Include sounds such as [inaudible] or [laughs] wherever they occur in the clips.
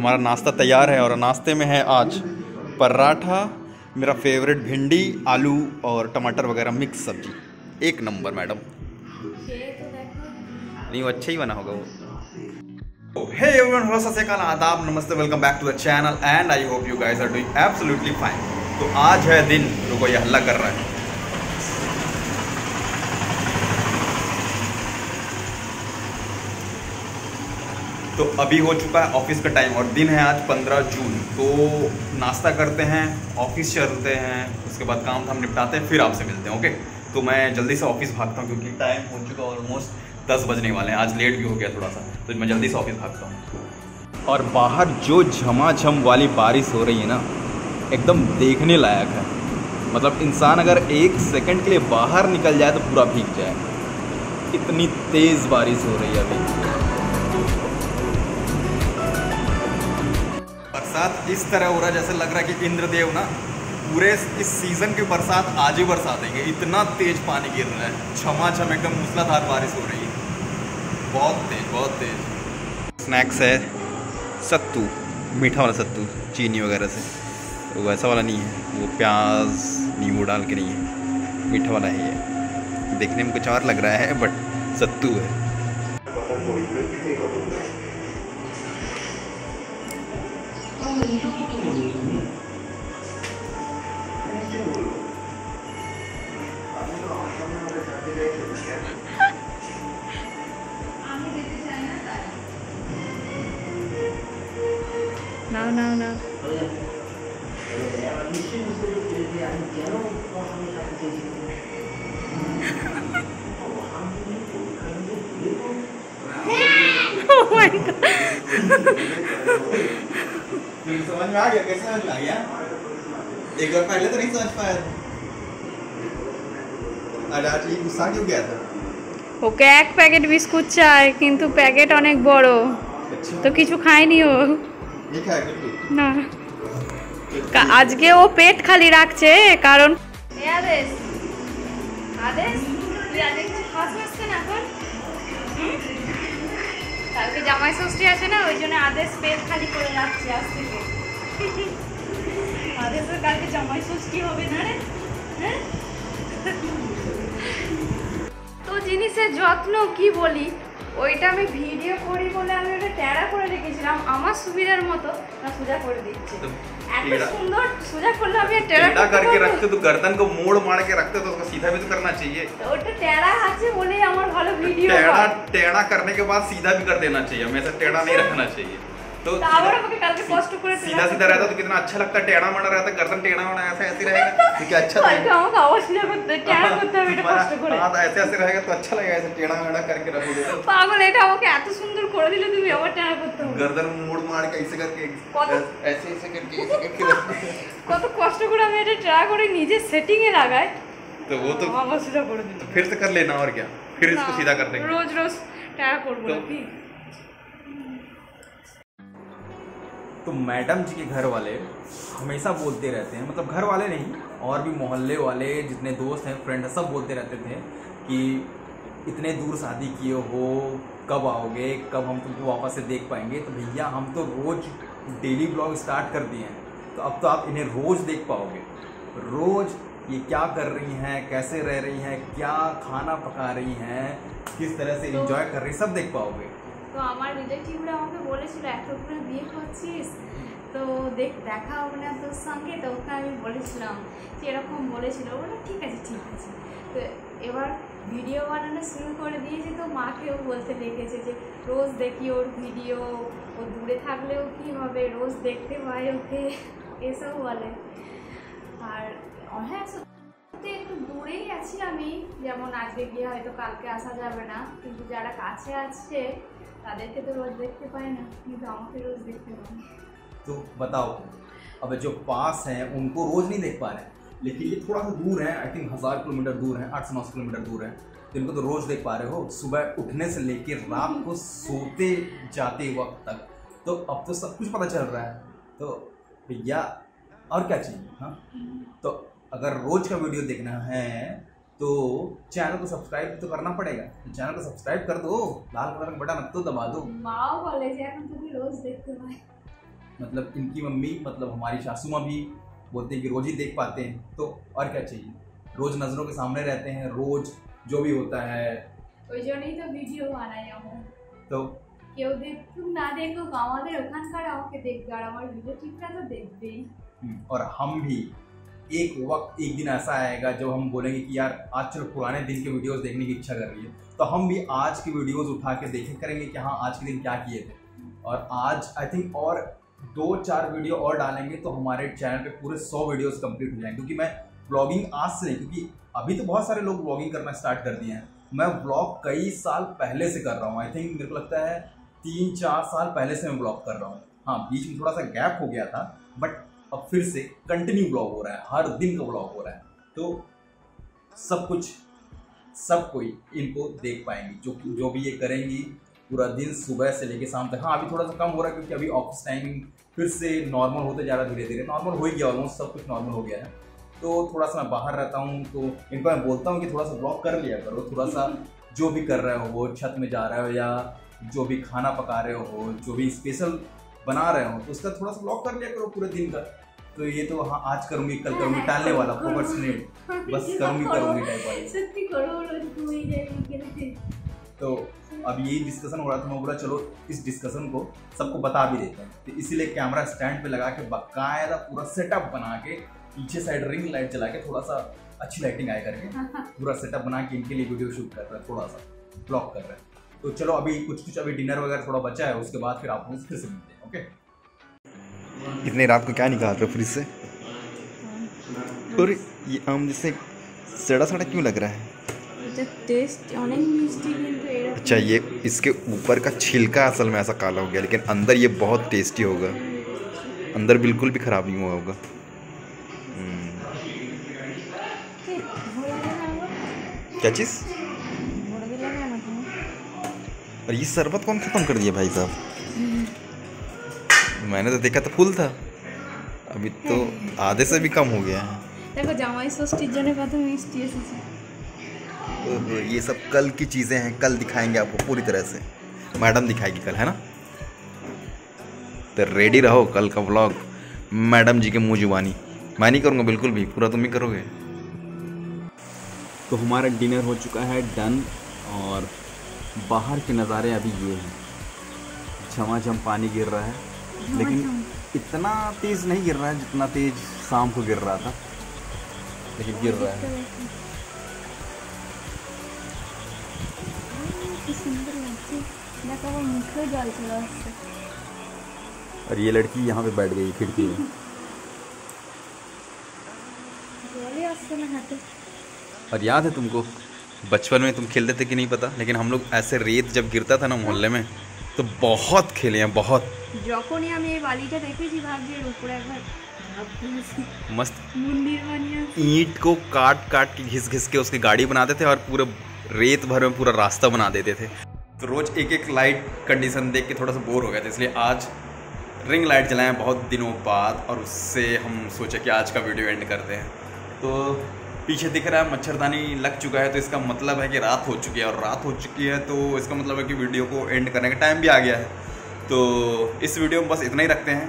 हमारा नाश्ता तैयार है और नाश्ते में है आज पराठा, मेरा फेवरेट भिंडी, आलू और टमाटर वगैरह मिक्स सब्ज़ी। एक नंबर, मैडम। नहीं, वो अच्छा ही बना होगा वो। हे एवरीवन हेलो सत श्रीकाल, आदाब, नमस्ते welcome back to the channel and I hope you guys are doing absolutely fine तो आज है दिन, रुको ये हल्ला कर रहा है। तो अभी हो चुका है ऑफ़िस का टाइम और दिन है आज 15 जून। तो नाश्ता करते हैं, ऑफ़िस चलते हैं, उसके बाद काम धाम निपटाते हैं, फिर आपसे मिलते हैं, ओके? तो मैं जल्दी से ऑफ़िस भागता हूँ क्योंकि टाइम हो चुका ऑलमोस्ट दस बजने वाले हैं। आज लेट भी हो गया थोड़ा सा तो मैं जल्दी से ऑफ़िस भागता हूँ। और बाहर जो झमाझम वाली बारिश हो रही है ना, एकदम देखने लायक है। मतलब इंसान अगर एक सेकंड के लिए बाहर निकल जाए तो पूरा भीग जाए। इतनी तेज़ बारिश हो रही है अभी। बरसात इस तरह हो रहा है, जैसे लग रहा है कि इंद्रदेव ना पूरे इस सीज़न की बरसात आज ही बरसात देंगे। इतना तेज पानी गिर रहा है। छमा छम एकदम मूसलाधार बारिश हो रही है। बहुत तेज बहुत तेज। स्नैक्स है सत्तू, मीठा वाला सत्तू, चीनी वगैरह से। तो वैसा वाला नहीं है। वो प्याज, नींबू डाल के नहीं है। मीठा वाला ही है। देखने में कुछ और लग रहा है बट सत्तू है। নাও নাও নাও Oh my God. [laughs] समझ में आ गया कैसे समझ में आ गया एक बार पहले तो नहीं समझ पाया था अरे आज ये गुस्सा क्यों गया था ওকে এক প্যাকেট বিস্কুট চাই কিন্তু প্যাকেট অনেক বড় अच्छा তো কিছু খায়নি ও ये खाया गुड्डू না কা- আজকে ও পেট খালি রাখছে কারণ আদেশ আদেশ তুই আজকে কিছু খাস আসছে না এখন হুম? কালকে জামাই ষষ্ঠী আছে না ওই জন্য আদেশ পেট খালি করে রাখছে আজ থেকে আদেশের কালকে জামাই ষষ্ঠী হবে না রে হ্যাঁ তো জিনিসের যত্ন কি বলি ওইটা আমি ভিডিও করি বলে আমি ওটা ট্যারা করে রেখেছিলাম আমার সুবিধার মতো না সোজা করে দিচ্ছি এত সুন্দর সোজা করলে আমি ট্যারা करके रखते तो गर्दन को मोड़ मार के रखते तो उसको सीधा भी तो करना चाहिए ওটা ট্যারা আছে বলে আমার ভালো ভিডিও ট্যারা ট্যারা करने के बाद सीधा भी कर देना चाहिए हमेशा टेढ़ा नहीं रखना चाहिए तो তা আবার আমাকে কালকে কষ্ট করে सीधा सीधा रहता तो कितना अच्छा लगता टेढ़ा मड़ा रहता गर्दन टेढ़ा मड़ा ऐसा ऐसे [laughs] रहेगा तो क्या अच्छा কালকে लगेगा আমাকে আওয়াজ না করতে ট্যাড়া করতে হবে এটা কষ্ট করে हाँ तो ऐसे ऐसे रहेगा तो अच्छा लगेगा ऐसे टेढ़ा मेढ़ा करके रखोगे तो পাগল এটা আমাকে এত সুন্দর করে দিলে তুমি আবার ট্যাড়া করতে হবে गर्दन मोड़ मार के ऐसे करके कौन- ऐसे ऐसे करके ऐसे करके रखोगे। কত কষ্ট করে আমি এটা ট্যাড়া করে নিজে সেটিং এ লাগাই तो वो तो আমার সোজা করে দিল फिर से कर लेना और क्या फिर इसको सीधा कर देंगे রোজ রোজ ট্যাড়া করবো তো- तो मैडम जी के घर वाले हमेशा बोलते रहते हैं मतलब घर वाले नहीं और भी मोहल्ले वाले जितने दोस्त हैं फ्रेंड हैं सब बोलते रहते थे कि इतने दूर शादी किए हो कब आओगे कब हम तुमको वापस से देख पाएँगे? तो भैया हम तो रोज डेली ब्लॉग स्टार्ट कर दिए हैं तो अब तो आप इन्हें रोज देख पाओगे। रोज ये क्या कर रही हैं कैसे रह रही हैं क्या खाना पका रही हैं किस तरह से तो- एंजॉय कर रही हैं सब देख पाओगे। তো আমার রিলেটিভরা আমাকে বলেছিল, এত করে বিয়ে করছিস? তো দেখ, দেখা হবে না তোর সঙ্গে। তো ওকে আমি বলেছিলাম যে এরকম বলেছিল। বলে ঠিক আছে ঠিক আছে। তো এবার ভিডিও বানানো শুরু করে দিয়েছে তো মাকেও বলতে লেগেছে যে, রোজ দেখি ওর ভিডিও, ও দূরে থাকলেও কি হবে? রোজ দেখতে পাই ওকে। এসব বলে। আর হ্যাঁ সত্যি একটু দূরেই আছি আমি। যেমন আজকে গিয়ে হয়তো কালকে আসা যাবে না। কিন্তু যারা কাছে আছে তাদেরকে তো রোজ দেখতে পাই না কিন্তু আমাকে রোজ দেখতে পাই तो बताओ अब जो पास हैं उनको रोज नहीं देख पा रहे हैं लेकिन ये थोड़ा सा दूर है आई थिंक हज़ार किलोमीटर दूर है आठ सौ नौ सौ किलोमीटर दूर है तो इनको तो रोज देख पा रहे हो सुबह उठने से लेके रात को सोते जाते वक्त तक तो अब तो सब कुछ पता चल रहा है तो भैया और क्या चाहिए हाँ तो अगर रोज का वीडियो देखना है तो चैनल को सब्सक्राइब तो करना पड़ेगा तो चैनल को सब्सक्राइब कर दो लाल कलर का बटन अब तो दबा दो মাও বলে যে এখন তুমি রোজ দেখতে পাই मतलब इनकी मम्मी मतलब हमारी सासू माँ भी बोलते हैं कि रोज ही देख पाते हैं तो और क्या चाहिए रोज नज़रों के सामने रहते हैं रोज जो भी होता है ওই জন্যই তো ভিডিও বানাই আমরা तो কেউ দেখুক না দেখুক আমাদের ওখানকার আমাকে দেখবে আর আমার ভিডিও ঠিকটা তো দেখবেই हम्म, और हम भी एक वक्त, एक दिन ऐसा आएगा जब हम बोलेंगे कि यार, आज चलो पुराने दिन के वीडियोस देखने की इच्छा कर रही है। तो हम भी आज की वीडियोस उठा के देखे, करेंगे कि हाँ आज के दिन क्या किए थे। और आज आई थिंक और दो चार वीडियो और डालेंगे तो हमारे चैनल पे पूरे सौ वीडियोस कंप्लीट हो जाएँगे। क्योंकि मैं ब्लॉगिंग आज से नहीं, क्योंकि अभी तो बहुत सारे लोग ब्लॉगिंग करना स्टार्ट कर दिए हैं। मैं ब्लॉग कई साल पहले से कर रहा हूँ। आई थिंक मेरे को लगता है तीन चार साल पहले से मैं ब्लॉग कर रहा हूँ। हाँ बीच में थोड़ा सा गैप हो गया था बट अब फिर से कंटिन्यू ब्लॉग हो रहा है, हर दिन का ब्लॉग हो रहा है। तो सब कुछ, सब कोई इनको देख पाएँगे, जो जो भी ये करेंगी, पूरा दिन सुबह से लेके शाम तक। हाँ अभी थोड़ा सा कम हो रहा है, क्योंकि अभी ऑफ़िस टाइमिंग फिर से नॉर्मल होते जा रहा है धीरे धीरे। नॉर्मल हो ही गया ऑलमोस्ट सब कुछ नॉर्मल हो गया है। तो थोड़ा सा मैं बाहर रहता हूँ तो इनको मैं बोलता हूँ कि थोड़ा सा ब्लॉग कर लिया करो। थोड़ा सा जो भी कर रहे हो वो छत में जा रहे हो या जो भी खाना पका रहे हो, जो भी स्पेशल बना रहे हो तो उसका थोड़ा सा ब्लॉग कर लिया करो पूरे दिन का। तो ये तो हाँ आज करूँगी कल करूँगी टालने वाला बस करूँगी करूँगी टाइप वाला तो अब यही डिस्कशन हो रहा था मैं बोला चलो इस डिस्कशन को सबको बता भी देते हैं। तो इसीलिए कैमरा स्टैंड पे लगा के बकायदा पूरा सेटअप बना के पीछे साइड रिंग लाइट जला के थोड़ा सा अच्छी लाइटिंग आए करके पूरा सेटअप बना के इनके लिए वीडियो शूट कर रहे हैं थोड़ा सा ब्लॉक कर रहे हैं। तो चलो अभी कुछ कुछ अभी डिनर वगैरह थोड़ा बचा है उसके बाद फिर आप लोग फिर से मिलते हैं ओके इतने रात को क्या निकालते हो फ्रिज से? और ये आम जैसे सड़ा सड़ा क्यों लग रहा है? अच्छा ये इसके ऊपर का छिलका असल में ऐसा काला हो गया लेकिन अंदर ये बहुत टेस्टी होगा। अंदर बिल्कुल भी ख़राब नहीं हुआ होगा। हम्म। क्या चीज़? और ये शरबत कौन ख़त्म कर दिया भाई साहब? मैंने तो देखा था फुल था अभी तो [laughs] आधे से भी कम हो गया है দেখো জামাই ষষ্ঠীর জন্য কত মিষ্টি এসেছে ओहो, ये सब कल की चीज़ें हैं कल दिखाएंगे आपको पूरी तरह से मैडम दिखाएगी कल है ना तो रेडी रहो कल का व्लॉग मैडम जी के मुंह जुबानी मैं नहीं करूँगा बिल्कुल भी पूरा तुम ही करोगे तो हमारा डिनर हो चुका है डन और बाहर के नज़ारे अभी ये हैं झमाझम पानी गिर रहा है लेकिन इतना तेज़ नहीं गिर रहा है जितना तेज़ शाम को गिर रहा था। लेकिन गिर रहा है। और ये लड़की यहाँ पे बैठ गई खिड़की में। और याद है तुमको बचपन में तुम खेलते थे कि नहीं पता? लेकिन हम लोग ऐसे रेत जब गिरता था ना मोहल्ले में तो बहुत खेले हैं बहुत যখনই আমি এই বালিটা দেখেছি ভাবছি এর উপরে একবার ভাবছি मस्त মন্দির বানিয়ে ईंट को काट काट के घिस घिस के उसकी गाड़ी बनाते थे और पूरे रेत भर में पूरा रास्ता बना देते थे तो रोज़ एक एक लाइट कंडीशन देख के थोड़ा सा बोर हो गया था इसलिए आज रिंग लाइट जलाएं बहुत दिनों बाद और उससे हम सोचे कि आज का वीडियो एंड करते हैं तो पीछे दिख रहा है मच्छरदानी लग चुका है तो इसका मतलब है कि रात हो चुकी है और रात हो चुकी है तो इसका मतलब है कि वीडियो को एंड करने का टाइम भी आ गया है। तो इस वीडियो में बस इतना ही रखते हैं।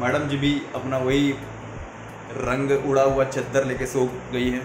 मैडम जी भी अपना वही रंग उड़ा हुआ चद्दर लेके सो गई है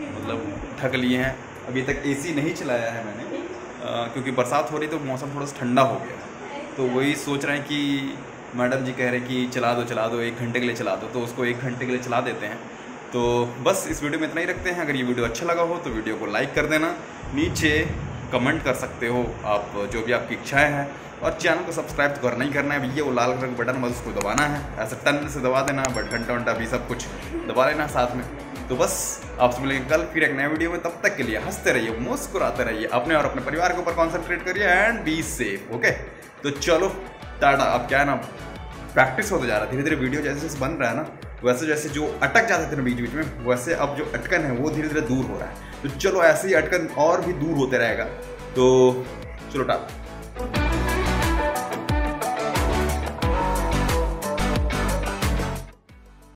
मतलब ढक लिए हैं। अभी तक एसी नहीं चलाया है मैंने अ, क्योंकि बरसात हो रही तो मौसम थोड़ा सा ठंडा हो गया। तो वही सोच रहे हैं कि मैडम जी कह रहे हैं कि चला दो चला दो एक घंटे के लिए चला दो तो उसको एक घंटे के लिए चला देते हैं। तो बस इस वीडियो में इतना ही रखते हैं। अगर ये वीडियो अच्छा लगा हो तो वीडियो को लाइक कर देना। नीचे कमेंट कर सकते हो आप, जो भी आपकी इच्छाएँ हैं। और चैनल को सब्सक्राइब तो करना ही करना है। भैया वो लाल कलर का बटन बस उसको दबाना है। ऐसा टन से दबा देना, बट घंटा वंटा भी सब कुछ दबा लेना साथ में। तो बस आपसे मिलेंगे कल फिर एक नए वीडियो में। तब तक के लिए हँसते रहिए, मुस्कुराते रहिए, अपने और अपने परिवार के ऊपर कॉन्सेंट्रेट करिए एंड बी सेफ़ ओके तो चलो, टाटा, अब क्या है ना प्रैक्टिस होता जा रहा है। धीरे धीरे वीडियो जैसे जैसे बन रहा है ना वैसे जैसे जो अटक जाते थे ना बीच बीच में, वैसे अब जो अटकन है, वो धीरे धीरे दूर हो रहा है। तो चलो ऐसे ही अटकन और भी दूर होते रहेगा। तो चलो टाटा